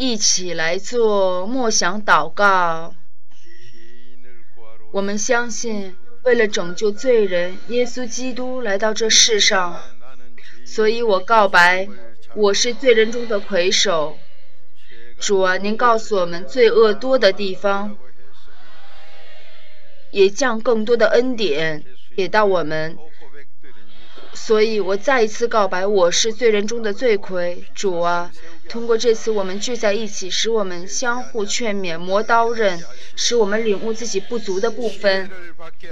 一起来做默想祷告。我们相信，为了拯救罪人，耶稣基督来到这世上，所以我告白，我是罪人中的魁首。主啊，您告诉我们罪恶多的地方，也降更多的恩典给到我们。所以我再一次告白，我是罪人中的罪魁。主啊，通过这次我们聚在一起，使我们相互劝勉，磨刀刃，使我们领悟自己不足的部分，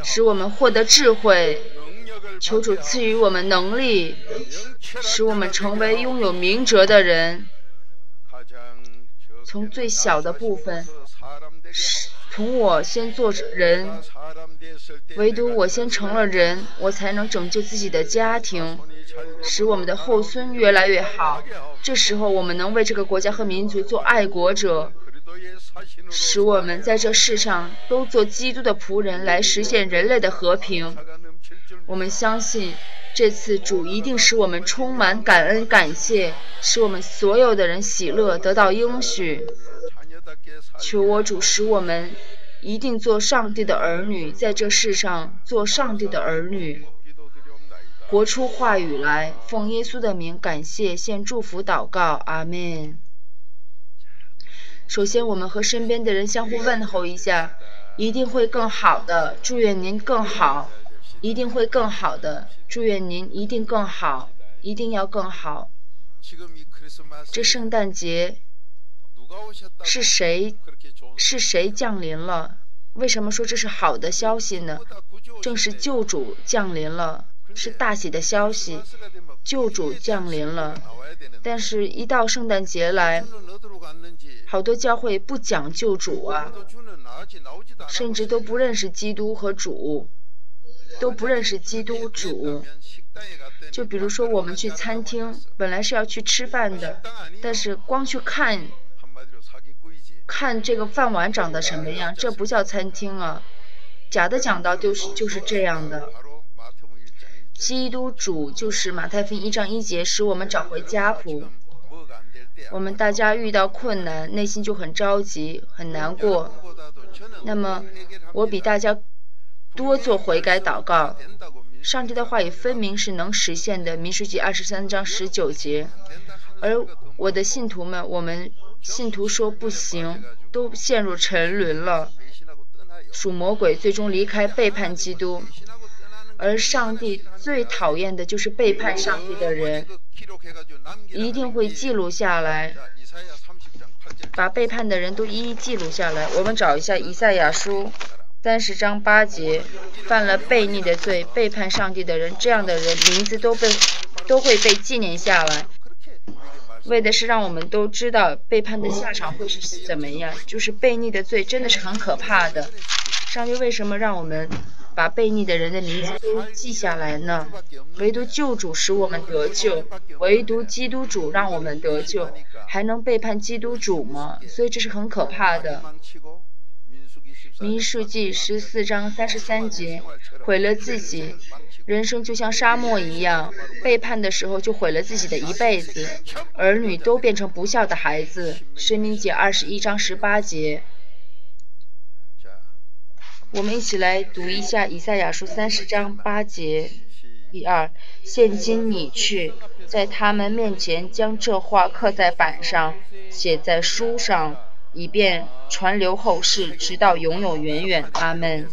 使我们获得智慧。求主赐予我们能力，使我们成为拥有明哲的人。从最小的部分，从我先做人，唯独我先成了人，我才能拯救自己的家庭，使我们的后孙越来越好。这时候，我们能为这个国家和民族做爱国者，使我们在这世上都做基督的仆人，来实现人类的和平。我们相信。这次主一定使我们充满感恩感谢，使我们所有的人喜乐得到应许。求我主使我们一定做上帝的儿女，在这世上做上帝的儿女，活出话语来。奉耶稣的名感谢，献祝福祷告，阿门。首先，我们和身边的人相互问候一下，一定会更好的。祝愿您更好。一定会更好的，祝愿您一定更好，一定要更好。这圣诞节是谁是谁降临了？为什么说这是好的消息呢？正是救主降临了，是大喜的消息。救主降临了，但是，一到圣诞节来，好多教会不讲救主啊，甚至都不认识基督和主。都不认识基督主，就比如说我们去餐厅，本来是要去吃饭的，但是光去看，看这个饭碗长得什么样，这不叫餐厅啊。假的讲道就是就是这样的。基督主就是马太福音一章一节，使我们找回家谱。我们大家遇到困难，内心就很着急，很难过。那么我比大家。多做悔改祷告，上帝的话语分明是能实现的。民书记二十三章十九节，而我的信徒们，我们信徒说不行，都陷入沉沦了，属魔鬼，最终离开背叛基督。而上帝最讨厌的就是背叛上帝的人，一定会记录下来，把背叛的人都一一记录下来。我们找一下以赛亚书。三十章八节，犯了悖逆的罪、背叛上帝的人，这样的人名字都被都会被纪念下来，为的是让我们都知道背叛的下场会是怎么样。就是悖逆的罪真的是很可怕的。上帝为什么让我们把悖逆的人的名字都记下来呢？唯独救主使我们得救，唯独基督主让我们得救，还能背叛基督主吗？所以这是很可怕的。民数记十四章三十三节，毁了自己，人生就像沙漠一样，背叛的时候就毁了自己的一辈子，儿女都变成不孝的孩子。申命记二十一章十八节，我们一起来读一下以赛亚书三十章八节，一二，现今你去，在他们面前将这话刻在板上，写在书上。以便传流后世，直到永永远远。阿门。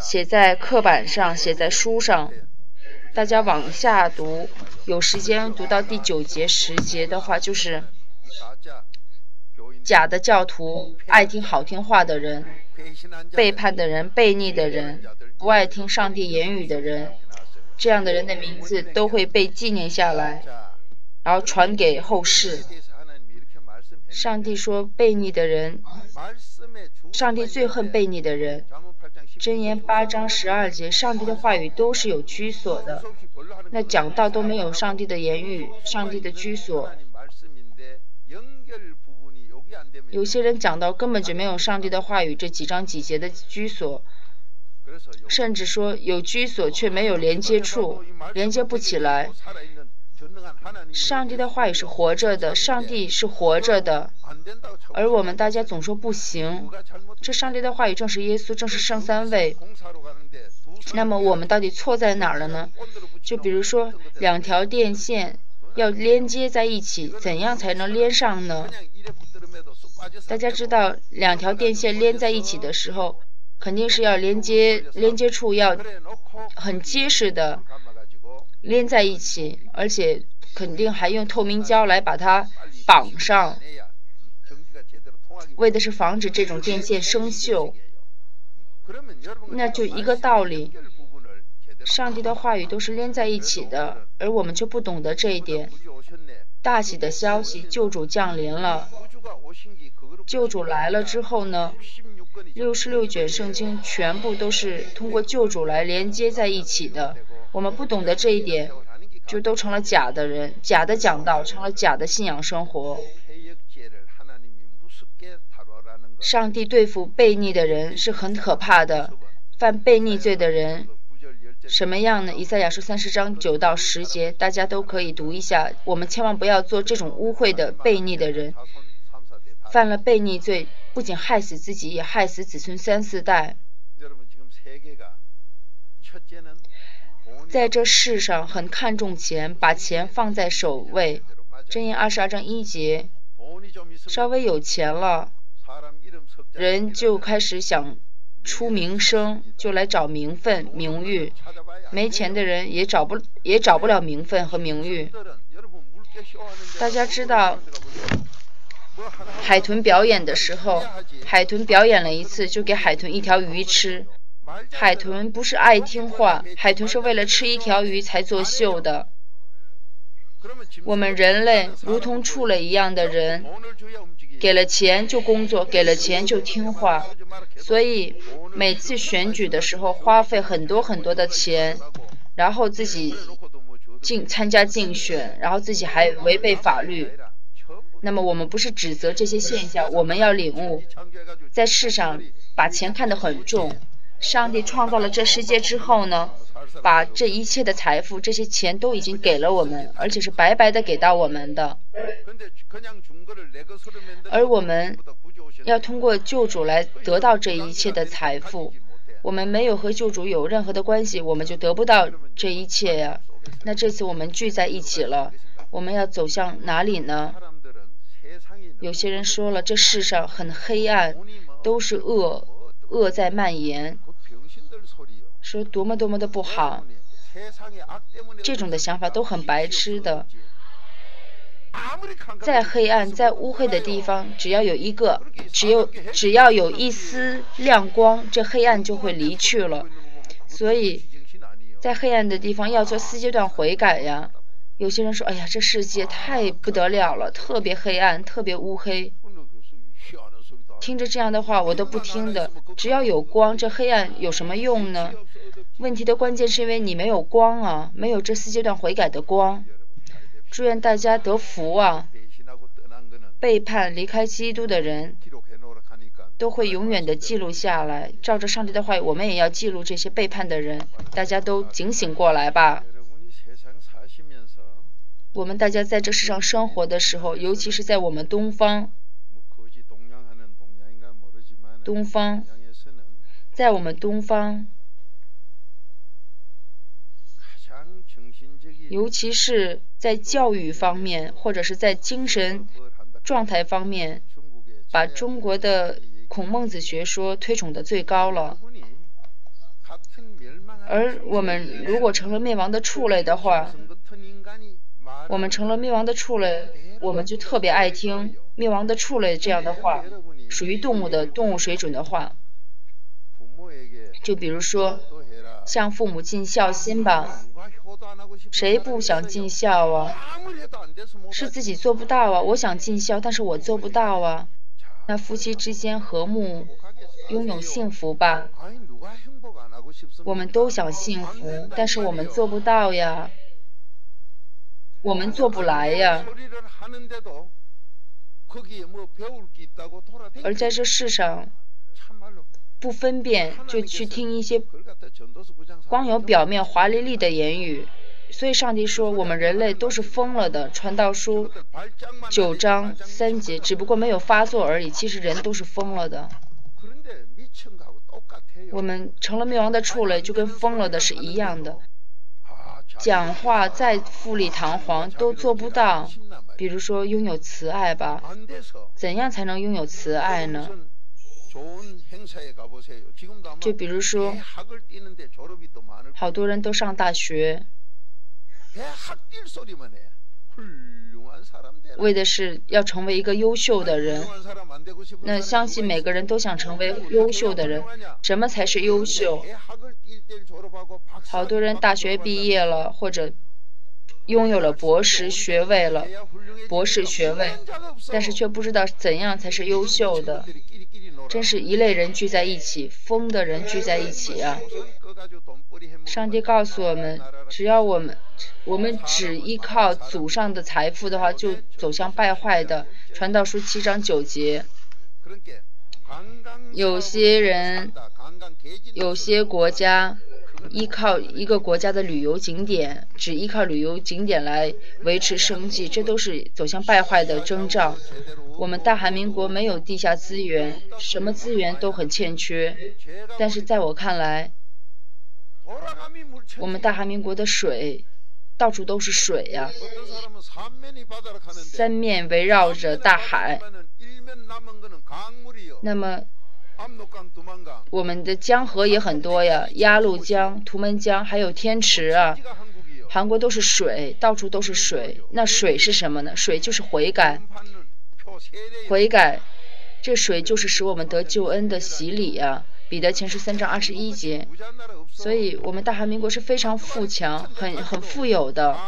写在刻板上，写在书上。大家往下读，有时间读到第九节、十节的话，就是假的教徒，爱听好听话的人，背叛的人，背逆的人，不爱听上帝言语的人，这样的人的名字都会被纪念下来，然后传给后世。上帝说：“悖逆的人，上帝最恨悖逆的人。”箴言八章十二节，上帝的话语都是有居所的。那讲道都没有上帝的言语，上帝的居所。有些人讲到根本就没有上帝的话语这几章几节的居所，甚至说有居所却没有连接处，连接不起来。上帝的话语是活着的，上帝是活着的，而我们大家总说不行。这上帝的话语正是耶稣，正是圣三位。那么我们到底错在哪儿了呢？就比如说两条电线要连接在一起，怎样才能连上呢？大家知道，两条电线连在一起的时候，肯定是要连接连接处要很结实的连在一起，而且肯定还用透明胶来把它绑上，为的是防止这种电线生锈。那就一个道理，上帝的话语都是连在一起的，而我们却不懂得这一点。大喜的消息，救主降临了。救主来了之后呢，六十六卷圣经全部都是通过救主来连接在一起的。我们不懂得这一点，就都成了假的人，假的讲道，成了假的信仰生活。上帝对付悖逆的人是很可怕的，犯悖逆罪的人什么样呢？以赛亚书三十章九到十节，大家都可以读一下。我们千万不要做这种污秽的悖逆的人，犯了悖逆罪，不仅害死自己，也害死子孙三四代。在这世上很看重钱，把钱放在首位。箴言二十二章一节，稍微有钱了。人就开始想出名声，就来找名分、名誉。没钱的人也找不也找不了名分和名誉。大家知道，海豚表演的时候，海豚表演了一次，就给海豚一条鱼吃。海豚不是爱听话，海豚是为了吃一条鱼才作秀的。我们人类如同畜类一样的人。给了钱就工作，给了钱就听话，所以每次选举的时候花费很多很多的钱，然后自己竞参加竞选，然后自己还违背法律。那么我们不是指责这些现象，我们要领悟，在世上把钱看得很重。上帝创造了这世界之后呢，把这一切的财富、这些钱都已经给了我们，而且是白白的给到我们的。而我们要通过救主来得到这一切的财富。我们没有和救主有任何的关系，我们就得不到这一切呀。那这次我们聚在一起了，我们要走向哪里呢？有些人说了，这世上很黑暗，都是恶，恶在蔓延，说多么多么的不好。这种的想法都很白痴的。再黑暗、再乌黑的地方，只要有一个，只有只要有一丝亮光，这黑暗就会离去了。所以，在黑暗的地方要做四阶段悔改呀。有些人说：“哎呀，这世界太不得了了，特别黑暗，特别乌黑。”听着这样的话，我都不听的。只要有光，这黑暗有什么用呢？问题的关键是因为你没有光啊，没有这四阶段悔改的光。祝愿大家得福啊！背叛离开基督的人，都会永远的记录下来。照着上帝的话，我们也要记录这些背叛的人。大家都警醒过来吧！我们大家在这世上生活的时候，尤其是在我们东方，东方，在我们东方。尤其是在教育方面，或者是在精神状态方面，把中国的孔孟子学说推崇的最高了。而我们如果成了灭亡的畜类的话，我们成了灭亡的畜类，我们就特别爱听灭亡的畜类这样的话，属于动物的动物水准的话。就比如说，向父母尽孝心吧。谁不想尽孝啊？是自己做不到啊！我想尽孝，但是我做不到啊。那夫妻之间和睦，拥有幸福吧。我们都想幸福，但是我们做不到呀。我们做不来呀。而在这世上，不分辨就去听一些光有表面华丽丽的言语。所以上帝说我们人类都是疯了的。传道书九章三节，只不过没有发作而已。其实人都是疯了的。我们成了灭亡的畜类，就跟疯了的是一样的。讲话再富丽堂皇都做不到。比如说拥有慈爱吧，怎样才能拥有慈爱呢？就比如说，好多人都上大学。为的是要成为一个优秀的人，那相信每个人都想成为优秀的人。什么才是优秀？好多人大学毕业了，或者拥有了博士学位了，博士学位，但是却不知道怎样才是优秀的。真是一类人聚在一起，疯的人聚在一起啊！上帝告诉我们，只要我们我们只依靠祖上的财富的话，就走向败坏的。传道书七章九节，有些人，有些国家依靠一个国家的旅游景点，只依靠旅游景点来维持生计，这都是走向败坏的征兆。我们大韩民国没有地下资源，什么资源都很欠缺。但是在我看来，我们大韩民国的水到处都是水呀，三面围绕着大海。那么，我们的江河也很多呀，鸭绿江、图们江，还有天池啊。韩国都是水，到处都是水。那水是什么呢？水就是悔改。悔改，这水就是使我们得救恩的洗礼呀！彼得前书三章二十一节。所以，我们大韩民国是非常富强、很很富有的。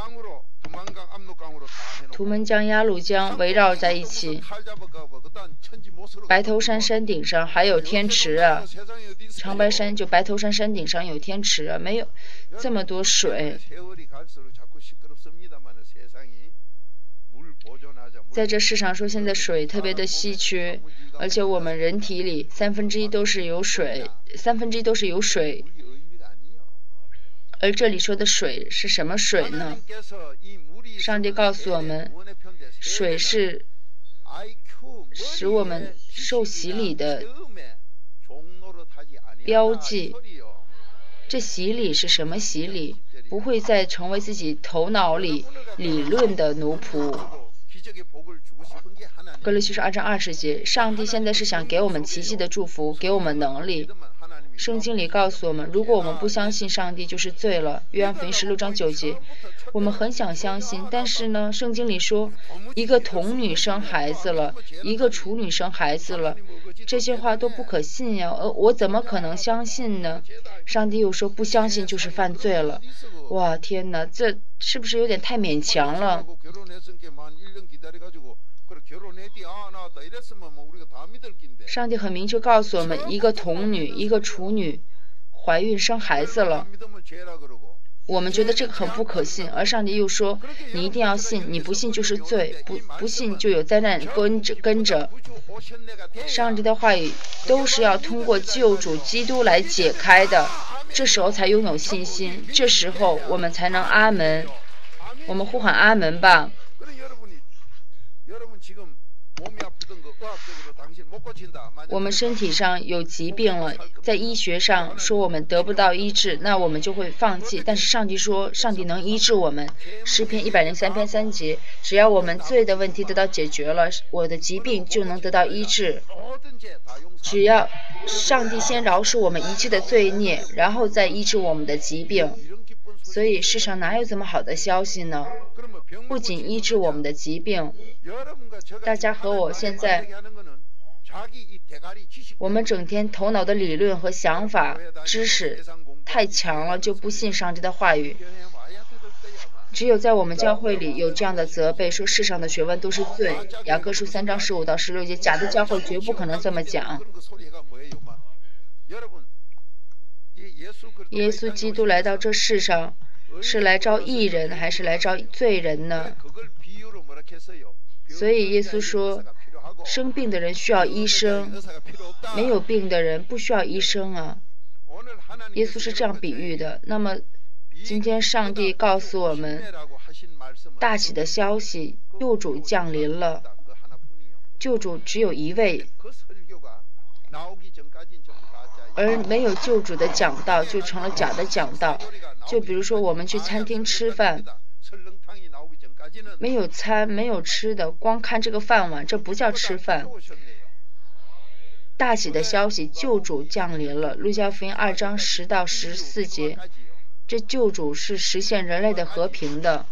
图们江、鸭绿江围绕在一起，白头山山顶上还有天池啊！长白山就白头山山顶上有天池啊，没有这么多水。在这世上说，现在水特别的稀缺，而且我们人体里三分之一都是有水，三分之一都是有水。而这里说的水是什么水呢？上帝告诉我们，水是使我们受洗礼的标记。这洗礼是什么洗礼？不会再成为自己头脑里理论的奴仆。格雷西书二章二十节，上帝现在是想给我们奇迹的祝福，给我们能力。圣经里告诉我们，如果我们不相信上帝，就是罪了。约翰福音十六章九节，我们很想相信，但是呢，圣经里说，一个童女生孩子了，一个处女生孩子了，这些话都不可信呀。呃，我怎么可能相信呢？上帝又说，不相信就是犯罪了。哇，天哪，这是不是有点太勉强了？上帝很明确告诉我们：一个童女，一个处女，怀孕生孩子了。我们觉得这个很不可信，而上帝又说：你一定要信，你不信就是罪，不不信就有灾难跟着跟着。上帝的话语都是要通过救主基督来解开的，这时候才拥有信心，这时候我们才能阿门。我们呼喊阿门吧。我们身体上有疾病了，在医学上说我们得不到医治，那我们就会放弃。但是上帝说，上帝能医治我们。诗篇一百零三篇三节，只要我们罪的问题得到解决了，我的疾病就能得到医治。只要上帝先饶恕我们一切的罪孽，然后再医治我们的疾病。所以世上哪有这么好的消息呢？不仅医治我们的疾病，大家和我现在。我们整天头脑的理论和想法、知识太强了，就不信上帝的话语。只有在我们教会里有这样的责备，说世上的学问都是罪。雅各书三章十五到十六节，假的教会绝不可能这么讲。耶稣基督来到这世上，是来招义人还是来招罪人呢？所以耶稣说。生病的人需要医生，没有病的人不需要医生啊。耶稣是这样比喻的。那么，今天上帝告诉我们，大喜的消息，救主降临了。救主只有一位，而没有救主的讲道就成了假的讲道。就比如说，我们去餐厅吃饭，没有餐，没有吃的，光看这个饭碗，这不叫吃饭。大喜的消息，救主降临了。路加福音二章十到十四节，这救主是实现人类的和平的。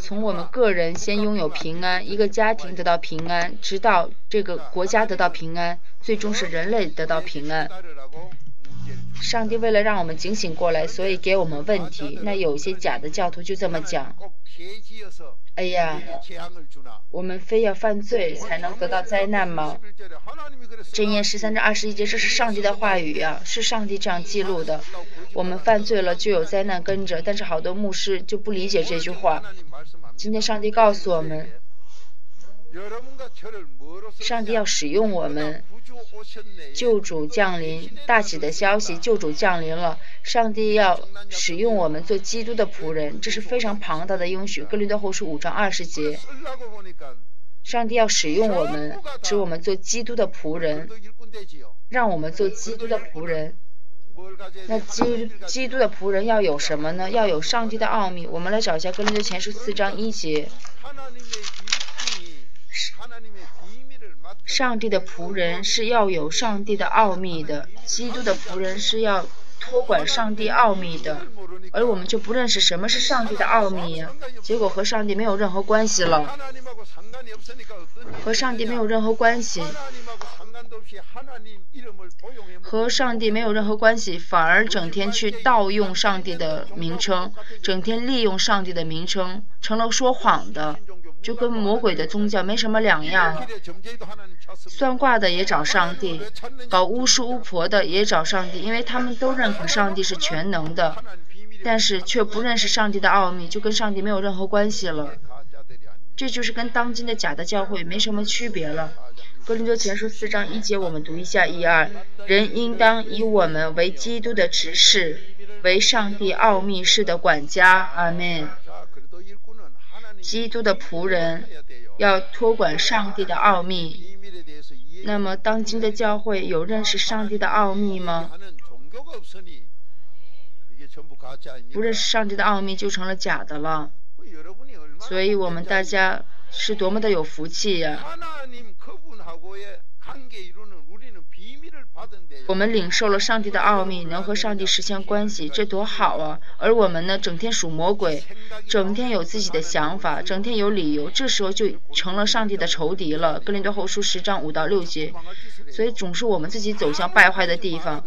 从我们个人先拥有平安，一个家庭得到平安，直到这个国家得到平安，最终是人类得到平安。上帝为了让我们警醒过来，所以给我们问题。那有些假的教徒就这么讲：哎呀，我们非要犯罪才能得到灾难吗？箴言十三章二十一节，这是上帝的话语呀，是上帝这样记录的。我们犯罪了就有灾难跟着，但是好多牧师就不理解这句话。今天上帝告诉我们，上帝要使用我们。救主降临，大喜的消息，救主降临了。上帝要使用我们做基督的仆人，这是非常庞大的应许。格林多后书五章二十节，上帝要使用我们，使我们做基督的仆人，让我们做基督的仆人。那基基督的仆人要有什么呢？要有上帝的奥秘。我们来找一下格林多前书四章一节。上帝的仆人是要有上帝的奥秘的，基督的仆人是要托管上帝奥秘的，而我们就不认识什么是上帝的奥秘，结果和上帝没有任何关系了，和上帝没有任何关系，和上帝没有任何关系，反而整天去盗用上帝的名称，整天利用上帝的名称，成了说谎的。就跟魔鬼的宗教没什么两样，算卦的也找上帝，搞巫术巫婆的也找上帝，因为他们都认可上帝是全能的，但是却不认识上帝的奥秘，就跟上帝没有任何关系了。这就是跟当今的假的教会没什么区别了。哥林多前书四章一节，我们读一下一二：人应当以我们为基督的执事，为上帝奥秘事的管家。阿门。基督的仆人要托管上帝的奥秘。那么，当今的教会有认识上帝的奥秘吗？不认识上帝的奥秘就成了假的了。所以我们大家是多么的有福气呀！我们领受了上帝的奥秘，能和上帝实现关系，这多好啊！而我们呢，整天属魔鬼，整天有自己的想法，整天有理由，这时候就成了上帝的仇敌了。格林多后书十章五到六节，所以总是我们自己走向败坏的地方。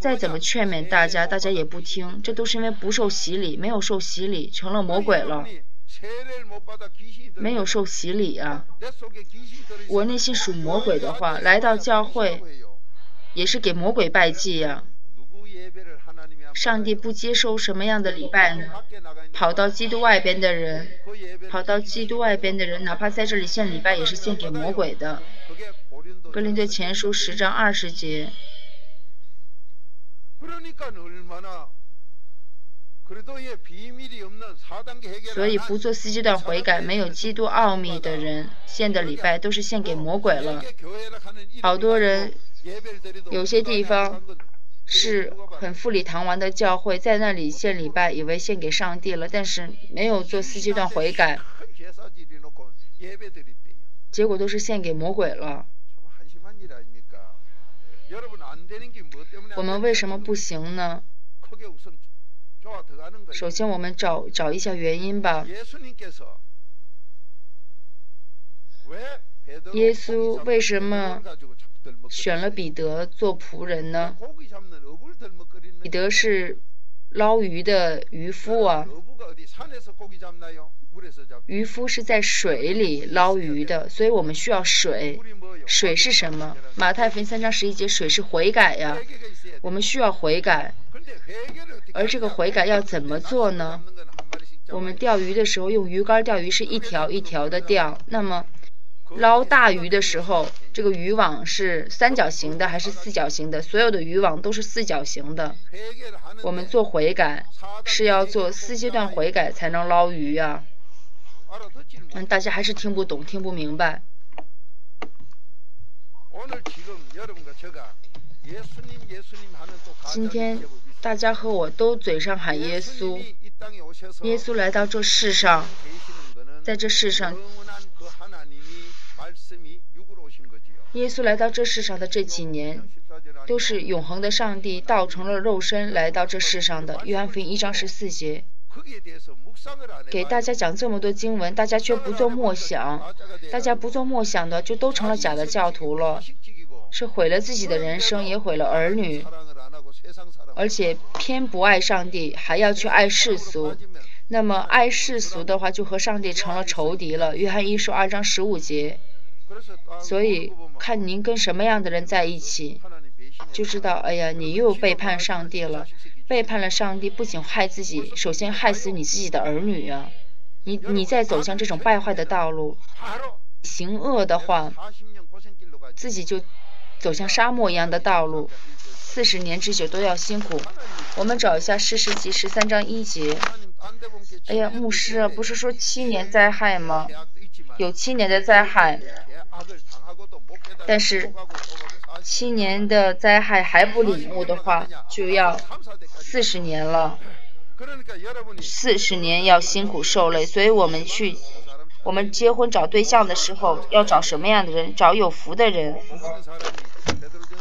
再怎么劝勉大家，大家也不听，这都是因为不受洗礼，没有受洗礼，成了魔鬼了。没有受洗礼啊！我内心属魔鬼的话，来到教会。也是给魔鬼拜祭呀！上帝不接受什么样的礼拜呢？跑到基督外边的人，跑到基督外边的人，哪怕在这里献礼拜，也是献给魔鬼的。格林的前书十章二十节。所以不做四阶段悔改、没有基督奥秘的人献的礼拜，都是献给魔鬼了。好多人。有些地方是很富丽堂皇的教会，在那里献礼拜，以为献给上帝了，但是没有做四阶段悔改，结果都是献给魔鬼了。我们为什么不行呢？首先，我们找找一下原因吧。耶稣为什么？选了彼得做仆人呢？彼得是捞鱼的渔夫啊。渔夫是在水里捞鱼的，所以我们需要水。水是什么？马太福音三章十一节，水是悔改呀。我们需要悔改，而这个悔改要怎么做呢？我们钓鱼的时候用鱼竿钓鱼是一条一条的钓，那么捞大鱼的时候。这个渔网是三角形的还是四角形的？所有的渔网都是四角形的。我们做悔改是要做四阶段悔改才能捞鱼呀。嗯，大家还是听不懂，听不明白。今天大家和我都嘴上喊耶稣，耶稣来到这世上，在这世上。耶稣来到这世上的这几年，都是永恒的上帝道成了肉身来到这世上的。约翰福音一章十四节，给大家讲这么多经文，大家却不做默想，大家不做默想的，就都成了假的教徒了，是毁了自己的人生，也毁了儿女，而且偏不爱上帝，还要去爱世俗。那么爱世俗的话，就和上帝成了仇敌了。约翰一书二章十五节。所以看您跟什么样的人在一起，就知道，哎呀，你又背叛上帝了。背叛了上帝，不仅害自己，首先害死你自己的儿女呀。你你再走向这种败坏的道路，行恶的话，自己就走向沙漠一样的道路，四十年之久都要辛苦。我们找一下《诗诗集》十三章一节。哎呀，牧师啊，不是说七年灾害吗？有七年的灾害。但是七年的灾害还不领悟的话，就要四十年了。四十年要辛苦受累，所以我们去，我们结婚找对象的时候要找什么样的人？找有福的人。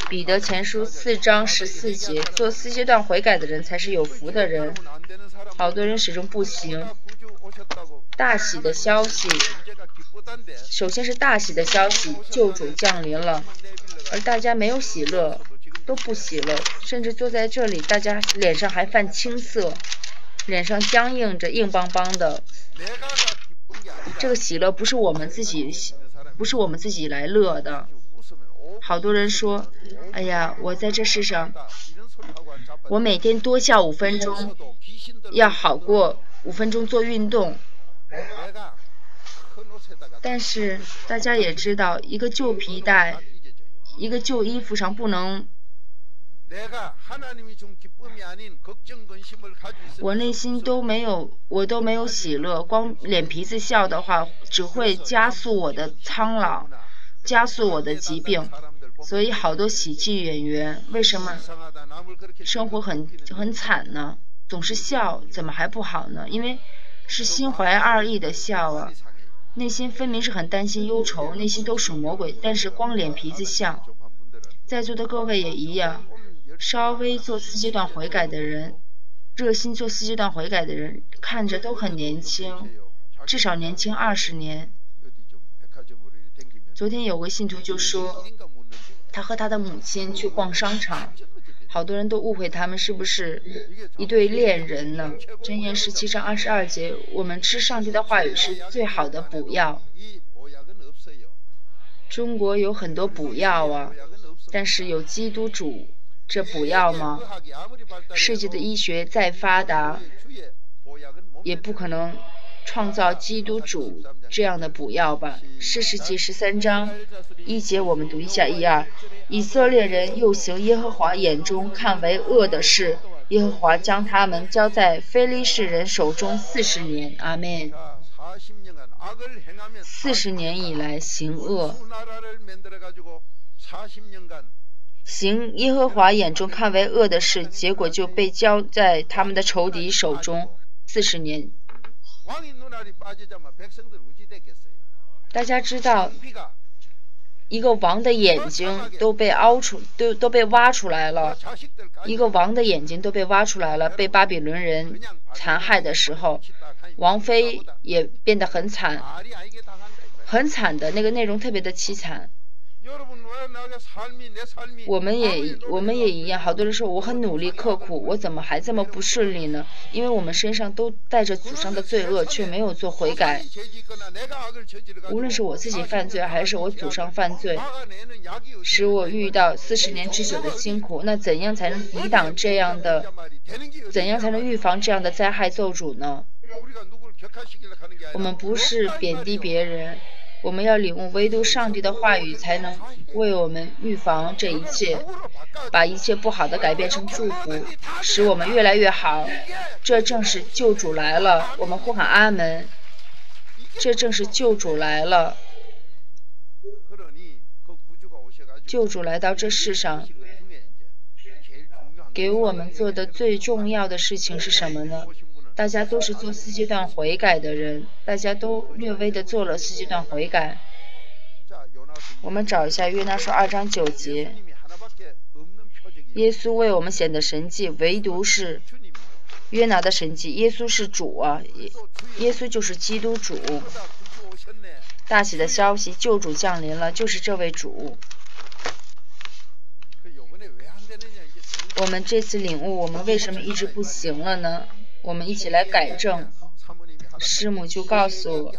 彼得前书四章十四节，做四阶段悔改的人才是有福的人。好多人始终不行。大喜的消息。首先是大喜的消息，救主降临了，而大家没有喜乐，都不喜乐，甚至坐在这里，大家脸上还泛青色，脸上僵硬着，硬邦邦的。这个喜乐不是我们自己，不是我们自己来乐的。好多人说：“哎呀，我在这世上，我每天多笑五分钟，要好过五分钟做运动。”但是大家也知道，一个旧皮带，一个旧衣服上不能。我内心都没有，我都没有喜乐，光脸皮子笑的话，只会加速我的苍老，加速我的疾病。所以好多喜剧演员为什么生活很很惨呢？总是笑，怎么还不好呢？因为是心怀二意的笑啊。内心分明是很担心忧愁，内心都属魔鬼，但是光脸皮子像。在座的各位也一样，稍微做四阶段悔改的人，热心做四阶段悔改的人，看着都很年轻，至少年轻二十年。昨天有个信徒就说，他和他的母亲去逛商场。好多人都误会他们是不是一对恋人呢？箴言十七章二十二节，我们吃上帝的话语是最好的补药。中国有很多补药啊，但是有基督主这补药吗？世界的医学再发达，也不可能创造基督主这样的补药吧？四世纪十三章一节，我们读一下一二。以色列人又行耶和华眼中看为恶的事，耶和华将他们交在非利士人手中四十年。阿门。四十年以来行恶，行耶和华眼中看为恶的事，结果就被交在他们的仇敌手中四十年。大家知道。一个王的眼睛都被凹出，都都被挖出来了。一个。王的眼睛都被挖出来了，被巴比伦人残害的时候，王妃也变得很惨，很惨的那个内容特别的凄惨。我们也我们也一样，好多人说我很努力刻苦，我怎么还这么不顺利呢？因为我们身上都带着祖上的罪恶，却没有做悔改。无论是我自己犯罪，还是我祖上犯罪，使我遇到四十年之久的辛苦。那怎样才能抵挡这样的？怎样才能预防这样的灾害咒主呢？我们不是贬低别人。我们要领悟，唯独上帝的话语才能为我们预防这一切，把一切不好的改变成祝福，使我们越来越好。这正是救主来了，我们呼喊阿门。这正是救主来了，救主来到这世上，给我们做的最重要的事情是什么呢？大家都是做四阶段悔改的人，大家都略微的做了四阶段悔改。我们找一下约拿书二章九节，耶稣为我们显的神迹，唯独是约拿的神迹。耶稣是主啊，耶耶稣就是基督主。大喜的消息，救主降临了，就是这位主。我们这次领悟，我们为什么一直不行了呢？我们一起来改正。师母就告诉我，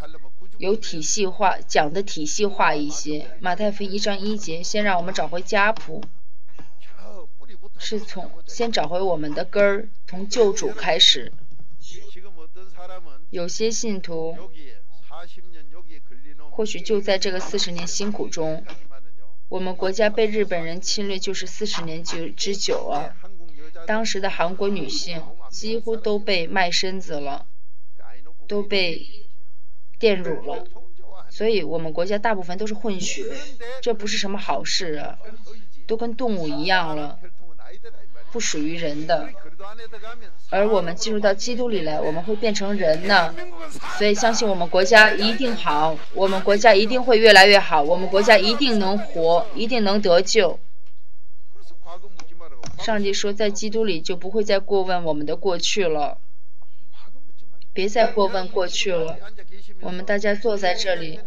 有体系化，讲的体系化一些。马太福音一章一节，先让我们找回家谱，是从先找回我们的根儿，从救主开始。有些信徒或许就在这个四十年辛苦中，我们国家被日本人侵略就是四十年之之久啊。当时的韩国女性几乎都被卖身子了，都被玷辱了，所以我们国家大部分都是混血，这不是什么好事啊，都跟动物一样了，不属于人的。而我们进入到基督里来，我们会变成人呢，所以相信我们国家一定好，我们国家一定会越来越好，我们国家一定能活，一定能得救。上帝说，在基督里就不会再过问我们的过去了，别再过问过去了。我们大家坐在这里，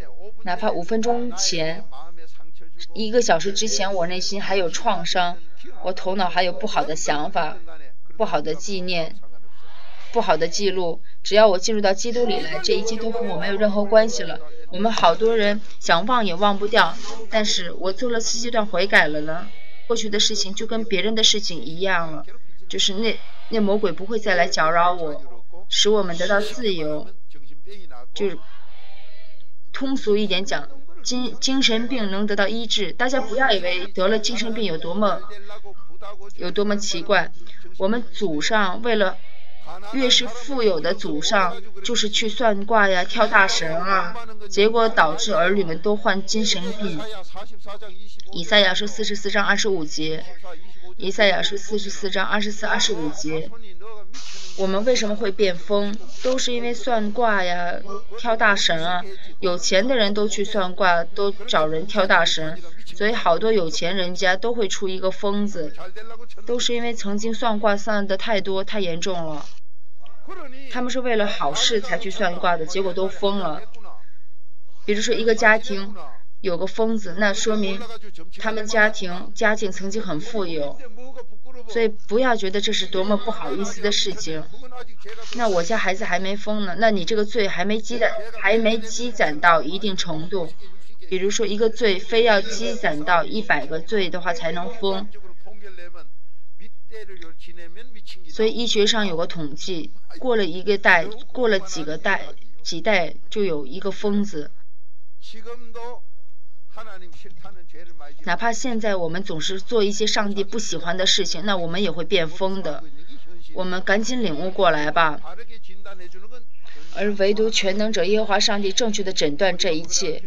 哪怕五分钟前、一个小时之前，我内心还有创伤，我头脑还有不好的想法、不好的纪念、不好的记录。只要我进入到基督里来，这一切都和我没有任何关系了。我们好多人想忘也忘不掉，但是我做了四阶段悔改了呢。过去的事情就跟别人的事情一样了，就是那那魔鬼不会再来搅扰我，使我们得到自由。就通俗一点讲，精精神病能得到医治。大家不要以为得了精神病有多么有多么奇怪。我们祖上为了越是富有的祖上，就是去算卦呀、跳大神啊，结果导致儿女们都患精神病。以赛亚书四十四章二十五节，以赛亚书四十四章二十四、二十五节。我们为什么会变疯？都是因为算卦呀、跳大神啊。有钱的人都去算卦，都找人跳大神，所以好多有钱人家都会出一个疯子，都是因为曾经算卦算的太多、太严重了。他们是为了好事才去算卦的，结果都疯了。比如说一个家庭。有个疯子，那说明他们家庭家境曾经很富有，所以不要觉得这是多么不好意思的事情。那我家孩子还没疯呢，那你这个罪还没积攒，还没积攒到一定程度。比如说一个罪非要积攒到一百个罪的话才能疯。所以医学上有个统计，过了一个代，过了几个代，几代就有一个疯子。哪怕现在我们总是做一些上帝不喜欢的事情，那我们也会变疯的。我们赶紧领悟过来吧。而唯独全能者耶和华上帝正确的诊断这一切，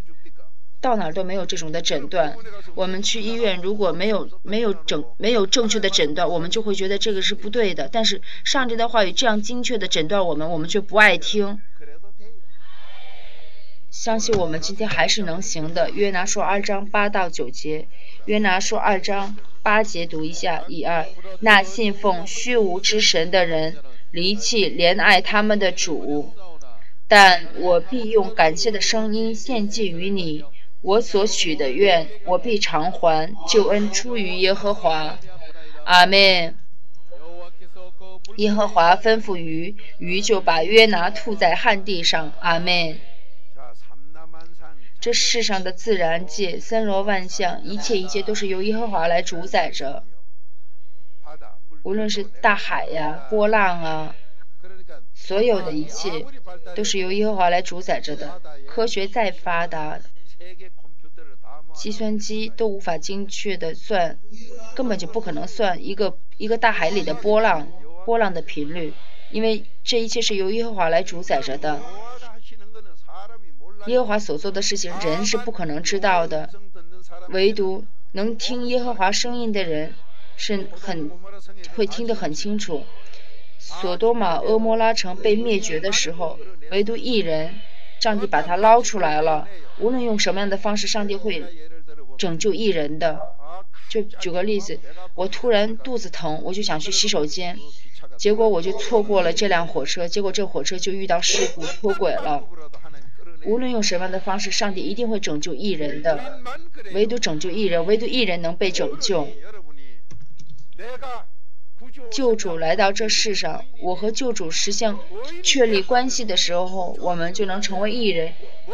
到哪都没有这种的诊断。我们去医院如果没有没有整没有正确的诊断，我们就会觉得这个是不对的。但是上帝的话语这样精确的诊断我们，我们却不爱听。相信我们今天还是能行的。约拿书二章八到九节，约拿书二章八节读一下，一二。那信奉虚无之神的人，离弃怜爱他们的主，但我必用感谢的声音献祭于你。我所许的愿，我必偿还。救恩出于耶和华。阿门。耶和华吩咐鱼，鱼就把约拿吐在旱地上。阿门。这世上的自然界，森罗万象，一切一切都是由耶和华来主宰着。无论是大海呀、波浪啊，所有的一切都是由耶和华来主宰着的。科学再发达，计算机都无法精确的算，根本就不可能算一个一个大海里的波浪波浪的频率，因为这一切是由耶和华来主宰着的。耶和华所做的事情，人是不可能知道的，唯独能听耶和华声音的人是很会听得很清楚。索多玛、俄摩拉城被灭绝的时候，唯独一人，上帝把他捞出来了。无论用什么样的方式，上帝会拯救一人的。就举个例子，我突然肚子疼，我就想去洗手间，结果我就错过了这辆火车，结果这火车就遇到事故脱轨了。无论用什么样的方式，上帝一定会拯救一人的，唯独拯救一人，唯独一人能被拯救。救主来到这世上，我和救主实现确立关系的时候，我们就能成为一人。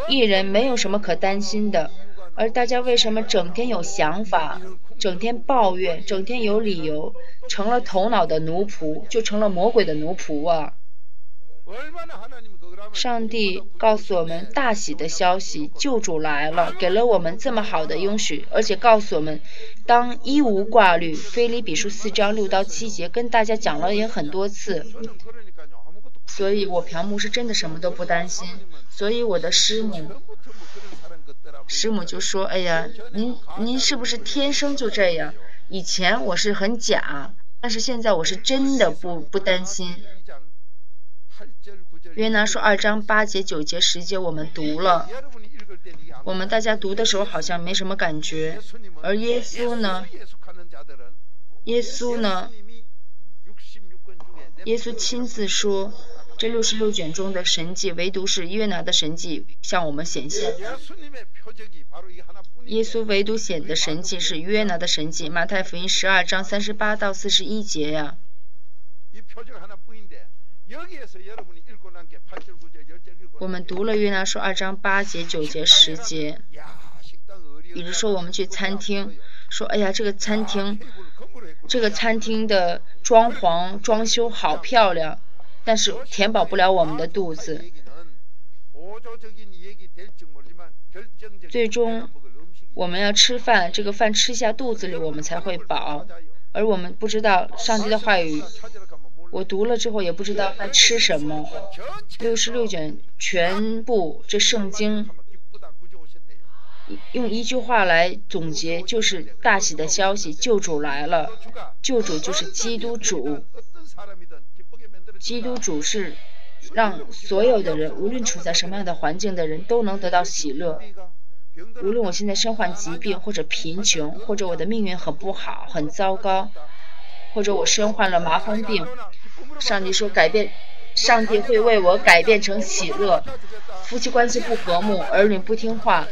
一人没有什么可担心的，而大家为什么整天有想法，整天抱怨，整天有理由，成了头脑的奴仆，就成了魔鬼的奴仆啊？上帝告诉我们大喜的消息，救主来了，给了我们这么好的应许，而且告诉我们，当一无挂虑。菲利比书四章六到七节跟大家讲了也很多次，所以我朴木是真的什么都不担心。所以我的师母，师母就说：“哎呀，您您是不是天生就这样？以前我是很假，但是现在我是真的不不担心。”约拿说二章八节九节十节我们读了，我们大家读的时候好像没什么感觉，而耶稣呢？耶稣呢？耶稣亲自说，这六十六卷中的神迹，唯独是约拿的神迹向我们显现。耶稣唯独显的神迹是约拿的神迹。马太福音十二章三十八到四十一节呀。我们读了约拿书二章八节、九节、十节。比如说，我们去餐厅，说：“哎呀，这个餐厅，这个餐厅的装潢、装修好漂亮，但是填饱不了我们的肚子。”最终，我们要吃饭，这个饭吃下肚子里，我们才会饱。而我们不知道上帝的话语。我读了之后也不知道该吃什么。六十六卷全部这圣经，用一句话来总结，就是大喜的消息，救主来了。救主就是基督主。基督主是让所有的人，无论处在什么样的环境的人，都能得到喜乐。无论我现在身患疾病，或者贫穷，或者我的命运很不好、很糟糕，或者我身患了麻风病。上帝说：“改变，上帝会为我改变成喜乐。夫妻关系不和睦，儿女不听话，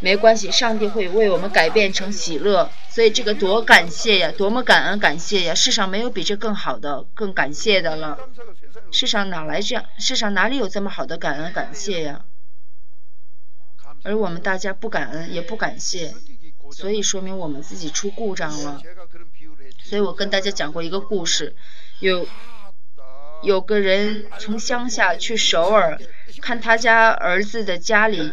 没关系，上帝会为我们改变成喜乐。所以这个多感谢呀，多么感恩感谢呀！世上没有比这更好的、更感谢的了。世上哪来这样？世上哪里有这么好的感恩感谢呀？而我们大家不感恩也不感谢，所以说明我们自己出故障了。所以我跟大家讲过一个故事，有。”有个人从乡下去首尔，看他家儿子的家里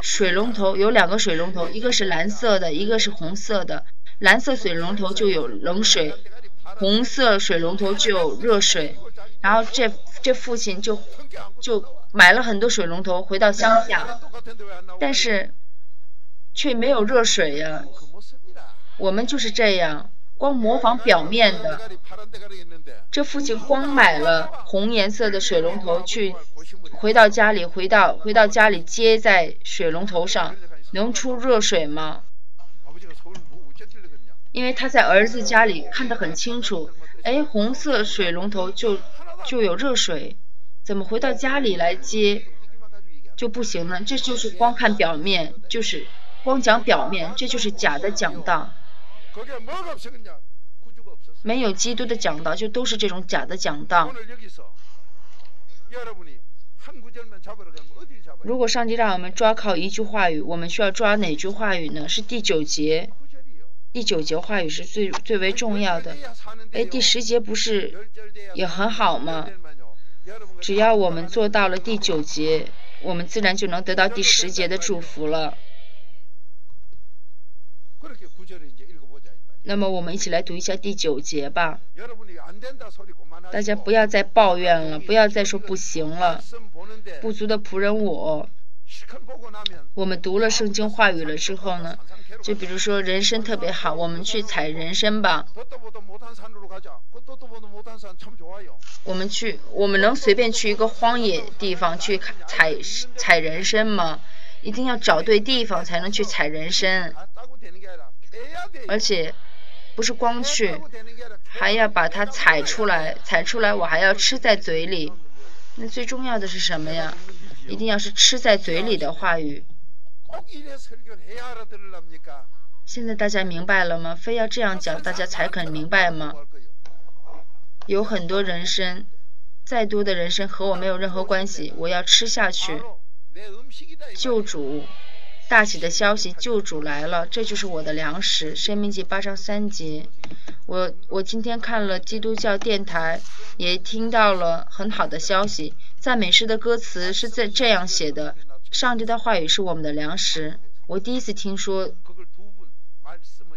水龙头有两个水龙头，一个是蓝色的，一个是红色的。蓝色水龙头就有冷水，红色水龙头就有热水。然后这这父亲就就买了很多水龙头回到乡下，但是却没有热水呀。我们就是这样。光模仿表面的，这父亲光买了红颜色的水龙头去，回到家里，回到回到家里接在水龙头上，能出热水吗？因为他在儿子家里看得很清楚，哎，红色水龙头就就有热水，怎么回到家里来接就不行呢？这就是光看表面，就是光讲表面，这就是假的讲道。没有基督的讲道，就都是这种假的讲道。如果上帝让我们抓靠一句话语，我们需要抓哪句话语呢？是第九节，第九节话语是最最为重要的。哎，第十节不是也很好吗？只要我们做到了第九节，我们自然就能得到第十节的祝福了。那么我们一起来读一下第九节吧。大家不要再抱怨了，不要再说不行了，不足的仆人我。我们读了圣经话语了之后呢，就比如说人参特别好，我们去采人参吧。我们去，我们能随便去一个荒野地方去采采人参吗？一定要找对地方才能去采人参，而且不是光去，还要把它采出来，采出来我还要吃在嘴里。那最重要的是什么呀？一定要是吃在嘴里的话语。现在大家明白了吗？非要这样讲，大家才肯明白吗？有很多人参，再多的人参和我没有任何关系，我要吃下去。救主，大喜的消息，救主来了，这就是我的粮食。生命记八章三节。我我今天看了基督教电台，也听到了很好的消息。赞美诗的歌词是在这样写的：“上帝的话语是我们的粮食。”我第一次听说，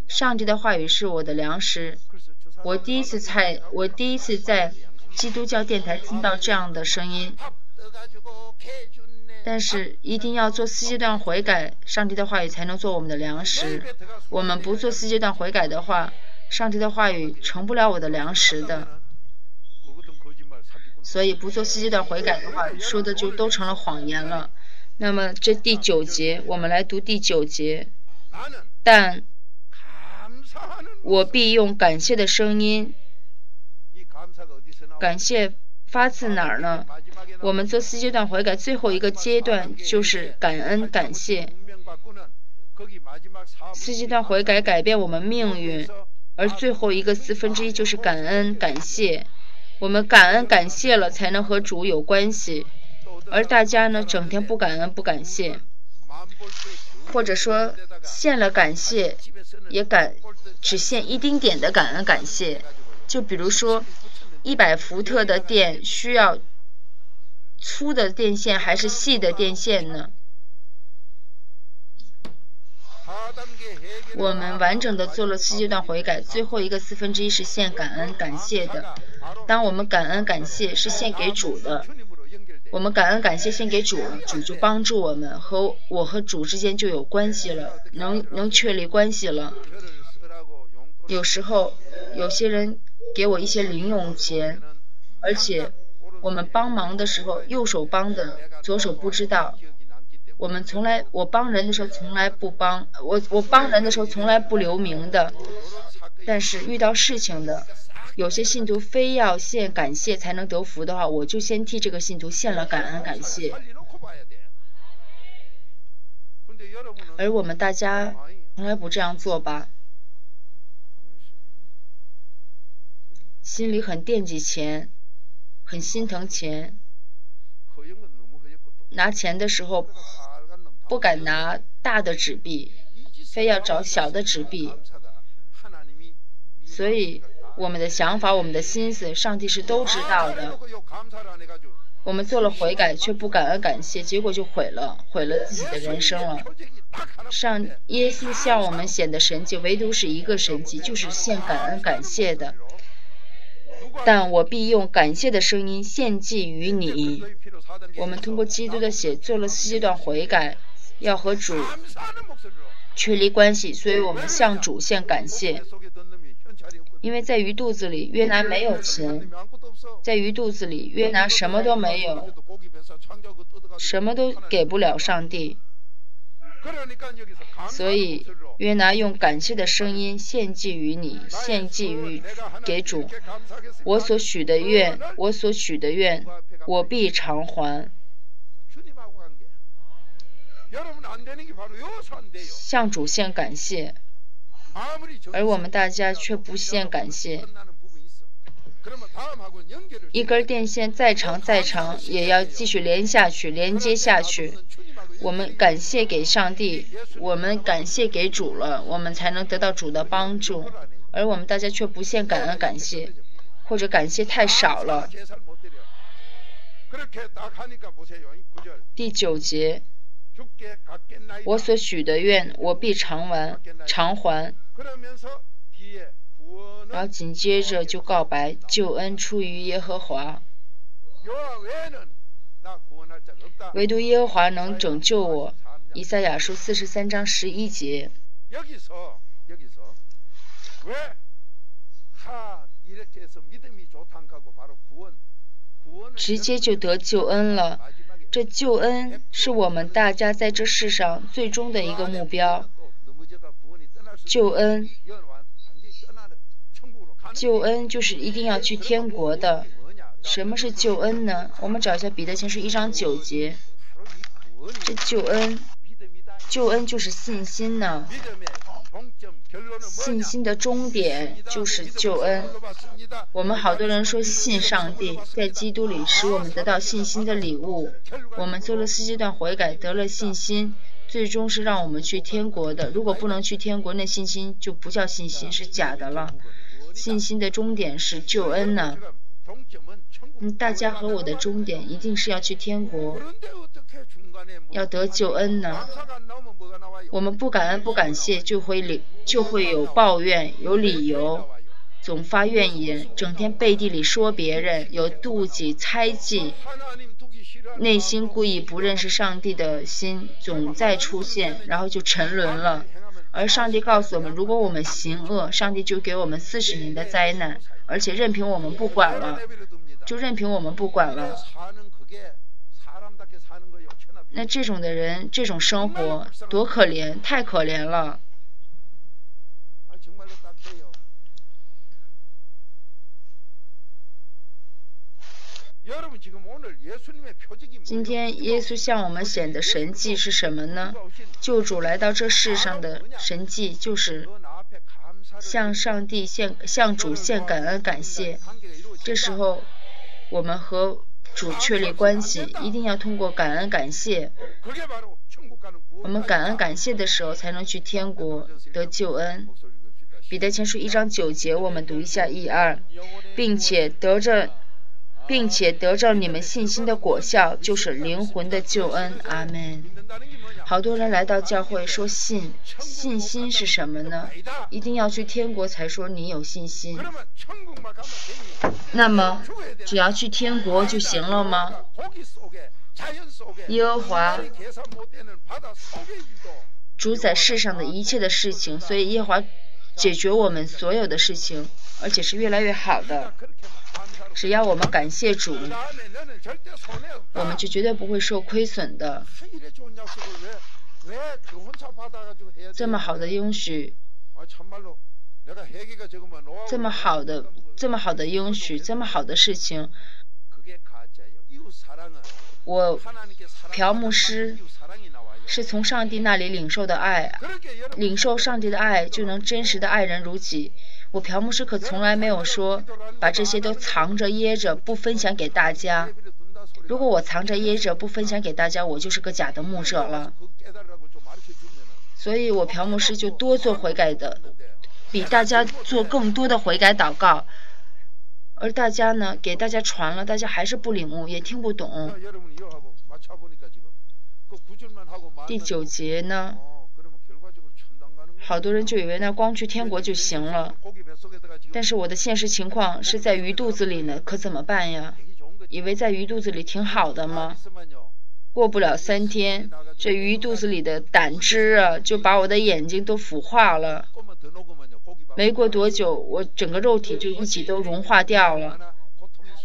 上帝的话语是我的粮食。我第一次在，我第一次在基督教电台听到这样的声音。但是一定要做四阶段悔改，上帝的话语才能做我们的粮食。我们不做四阶段悔改的话，上帝的话语成不了我的粮食的。所以不做四阶段悔改的话，说的就都成了谎言了。那么这第九节，我们来读第九节。但我必用感谢的声音。感谢发自哪儿呢？我们这四阶段悔改，最后一个阶段就是感恩感谢。四阶段悔改改变我们命运，而最后一个四分之一就是感恩感谢。我们感恩感谢了，才能和主有关系。而大家呢，整天不感恩不感谢，或者说献了感谢，也感只献一丁点的感恩感谢。就比如说，一百伏特的电需要粗的电线还是细的电线呢？我们完整的做了四阶段悔改，最后一个四分之一是献感恩感谢的。当我们感恩感谢是献给主的，我们感恩感谢献给主，主就帮助我们和我和主之间就有关系了，能能确立关系了。有时候有些人给我一些零用钱，而且我们帮忙的时候右手帮的，左手不知道。我们从来我帮人的时候从来不帮我我帮人的时候从来不留名的，但是遇到事情的。有些信徒非要献感谢才能得福的话，我就先替这个信徒献了感恩感谢。而我们大家从来不这样做吧？心里很惦记钱，很心疼钱，拿钱的时候不敢拿大的纸币，非要找小的纸币，所以。我们的想法，我们的心思，上帝是都知道的。我们做了悔改，却不感恩感谢，结果就毁了，毁了自己的人生了。上耶稣向我们显的神迹，唯独是一个神迹，就是献感恩感谢的。但我必用感谢的声音献祭于你。我们通过基督的血做了四阶段悔改，要和主确立关系，所以我们向主献感谢。因为在鱼肚子里，约拿没有钱，在鱼肚子里，约拿什么都没有，什么都给不了上帝，所以约拿用感谢的声音献祭于你，献祭于给主。我所许的愿，我所许的愿，我必偿还。向主献感谢。而我们大家却不献感谢。一根电线再长再长，也要继续连下去，连接下去。我们感谢给上帝，我们感谢给主了，我们才能得到主的帮助。而我们大家却不限感恩感谢，或者感谢太少了。第九节，我所许的愿，我必偿还，偿还。然后紧接着就告白，救恩出于耶和华，唯独耶和华能拯救我。以赛亚书四十三章十一节。直接就得救恩了，这救恩是我们大家在这世上最终的一个目标。救恩，救恩就是一定要去天国的。什么是救恩呢？我们找一下彼得前书一章九节。这救恩，救恩就是信心呢。信心的终点就是救恩。我们好多人说信上帝，在基督里使我们得到信心的礼物。我们做了四阶段悔改，得了信心，最终是让我们去天国的。如果不能去天国，那信心就不叫信心，是假的了。信心的终点是救恩呢。嗯，大家和我的终点一定是要去天国，要得救恩呢。我们不感恩不感谢，就会理就会有抱怨，有理由，总发怨言，整天背地里说别人，有妒忌、猜忌，内心故意不认识上帝的心总在出现，然后就沉沦了。而上帝告诉我们，如果我们行恶，上帝就给我们四十年的灾难，而且任凭我们不管了，就任凭我们不管了。那这种的人，这种生活多可怜，太可怜了。今天耶稣向我们显的神迹是什么呢？救主来到这世上的神迹就是向上帝献、向主献感恩感谢。这时候，我们和。主确立关系，一定要通过感恩感谢。我们感恩感谢的时候，才能去天国得救恩。彼得前书一章九节，我们读一下一二，并且得着，并且得着你们信心的果效，就是灵魂的救恩。阿门。好多人来到教会说信，信心是什么呢？一定要去天国才说你有信心。那么，只要去天国就行了吗？耶和华主宰世上的一切的事情，所以耶和华解决我们所有的事情，而且是越来越好的。只要我们感谢主，我们就绝对不会受亏损的。这么好的应许，这么好的、这么好的应许，这么好的事情，我朴牧师是从上帝那里领受的爱，领受上帝的爱，就能真实的爱人如己。我朴牧师可从来没有说把这些都藏着掖着不分享给大家。如果我藏着掖着不分享给大家，我就是个假的牧者了。所以我朴牧师就多做悔改的，比大家做更多的悔改祷告。而大家呢，给大家传了，大家还是不领悟，也听不懂。第九节呢？好多人就以为那光去天国就行了，但是我的现实情况是在鱼肚子里呢，可怎么办呀？以为在鱼肚子里挺好的吗？过不了三天，这鱼肚子里的胆汁啊，就把我的眼睛都腐化了。没过多久，我整个肉体就一起都融化掉了。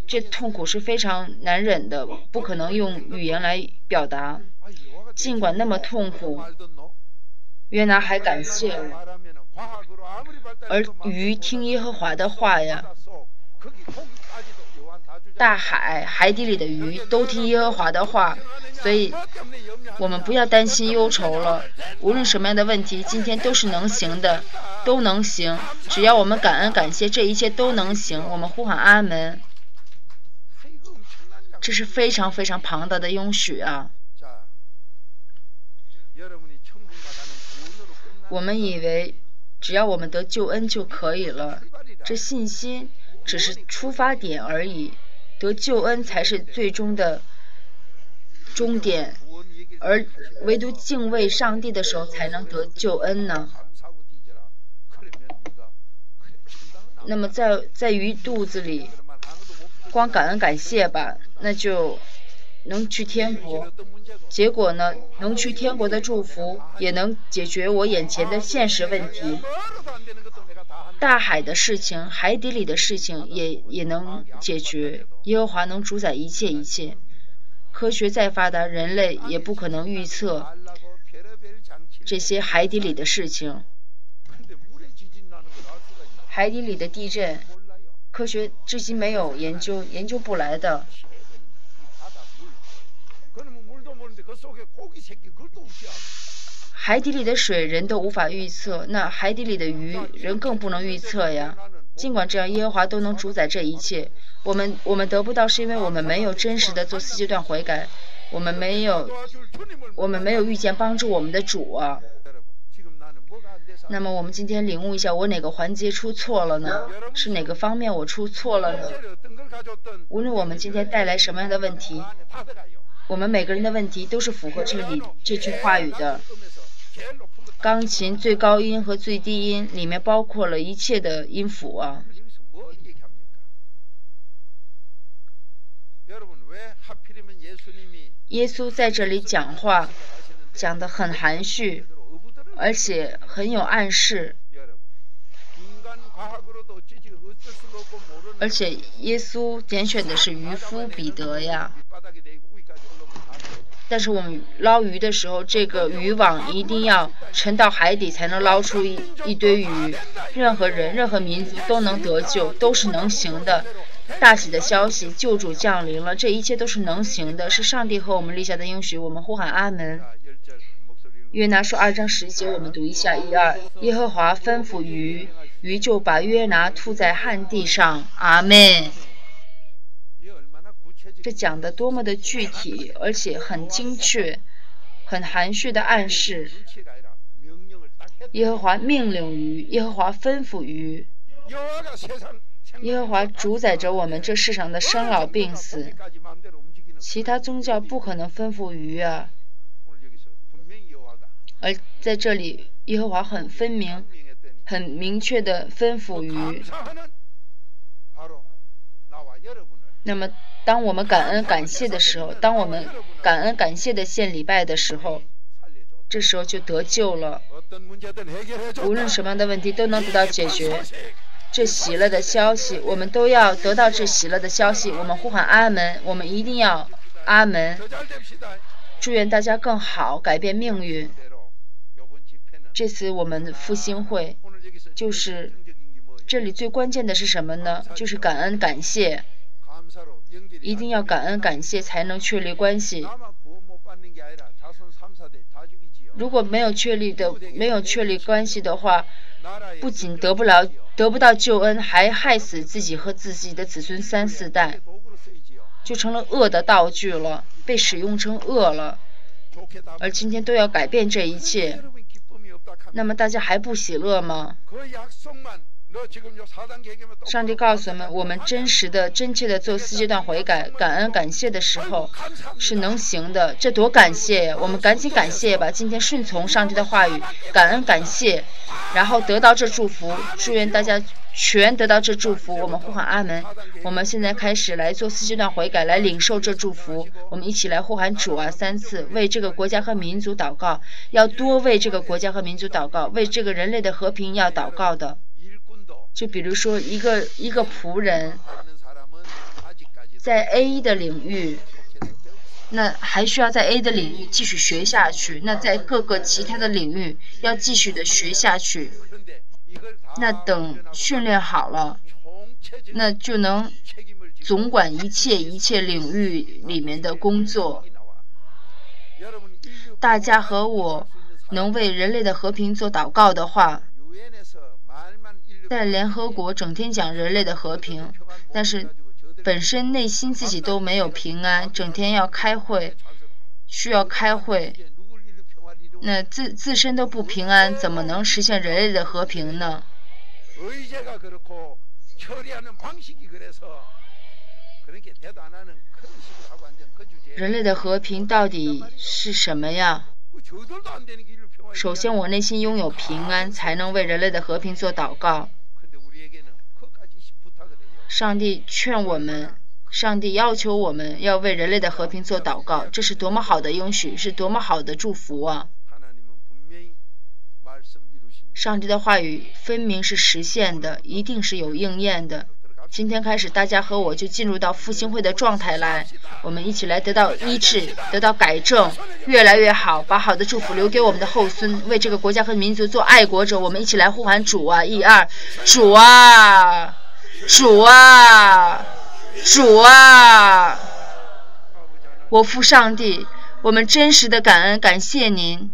这痛苦是非常难忍的，不可能用语言来表达。尽管那么痛苦。约拿还感谢我，而鱼听耶和华的话呀。大海海底里的鱼都听耶和华的话，所以我们不要担心忧愁了。无论什么样的问题，今天都是能行的，都能行。只要我们感恩感谢，这一切都能行。我们呼喊阿门。这是非常非常庞大的应许啊。我们以为只要我们得救恩就可以了，这信心只是出发点而已。得救恩才是最终的终点，而唯独敬畏上帝的时候才能得救恩呢。那么在在鱼肚子里，光感恩感谢吧，那就能去天国。结果呢，能去天国的祝福，也能解决我眼前的现实问题。大海的事情，海底里的事情，也也能解决。耶和华能主宰一切一切。科学再发达，人类也不可能预测这些海底里的事情。海底里的地震，科学至今没有研究，研究不来的。海底里的水人都无法预测，那海底里的鱼人更不能预测呀。尽管这样，耶和华都能主宰这一切。我们我们得不到，是因为我们没有真实的做四阶段悔改，我们没有我们没有遇见帮助我们的主啊。那么我们今天领悟一下，我哪个环节出错了呢？是哪个方面我出错了呢？无论我们今天带来什么样的问题，我们每个人的问题都是符合这里这句话语的。钢琴最高音和最低音里面包括了一切的音符啊。耶稣在这里讲话，讲得很含蓄。而且很有暗示，而且耶稣拣选的是渔夫彼得呀。但是我们捞鱼的时候，这个渔网一定要沉到海底，才能捞出一一堆鱼。任何人、任何民族都能得救，都是能行的。大喜的消息，救主降临了，这一切都是能行的，是上帝和我们立下的应许。我们呼喊阿门。约拿书二章十节，我们读一下一二。耶和华吩咐鱼，鱼就把约拿吐在旱地上。阿门。这讲的多么的具体，而且很精确，很含蓄的暗示。耶和华命令于，耶和华吩咐于，耶和华主宰着我们这世上的生老病死。其他宗教不可能吩咐于啊。而在这里，耶和华很分明、很明确的吩咐于。那么，当我们感恩感谢的时候，当我们感恩感谢的献礼拜的时候，这时候就得救了。无论什么样的问题都能得到解决。这喜乐的消息，我们都要得到这喜乐的消息。我们呼喊阿门，我们一定要阿门。祝愿大家更好，改变命运。这次我们复兴会，就是这里最关键的是什么呢？就是感恩感谢，一定要感恩感谢才能确立关系。如果没有确立的，没有确立关系的话，不仅得不了得不到救恩，还害死自己和自己的子孙三四代，就成了恶的道具了，被使用成恶了。而今天都要改变这一切。那么大家还不喜乐吗？上帝告诉我们，我们真实的、真切的做四阶段悔改、感恩、感谢的时候，是能行的。这多感谢！我们赶紧感谢吧！今天顺从上帝的话语，感恩感谢，然后得到这祝福。祝愿大家全得到这祝福。我们呼喊阿门。我们现在开始来做四阶段悔改，来领受这祝福。我们一起来呼喊主啊三次，为这个国家和民族祷告，要多为这个国家和民族祷告，为这个人类的和平要祷告的。就比如说，一个一个仆人，在 A 的领域，那还需要在 A 的领域继续学下去。那在各个其他的领域要继续的学下去。那等训练好了，那就能总管一切一切领域里面的工作。大家和我能为人类的和平做祷告的话。在联合国整天讲人类的和平，但是本身内心自己都没有平安，整天要开会，需要开会，那自自身都不平安，怎么能实现人类的和平呢？人类的和平到底是什么呀？首先，我内心拥有平安，才能为人类的和平做祷告。上帝劝我们，上帝要求我们要为人类的和平做祷告，这是多么好的应许，是多么好的祝福啊！上帝的话语分明是实现的，一定是有应验的。今天开始，大家和我就进入到复兴会的状态来，我们一起来得到医治，得到改正，越来越好，把好的祝福留给我们的后孙，为这个国家和民族做爱国者。我们一起来呼喊主啊！一二，主啊，主啊，主啊！我父上帝，我们真实的感恩，感谢您。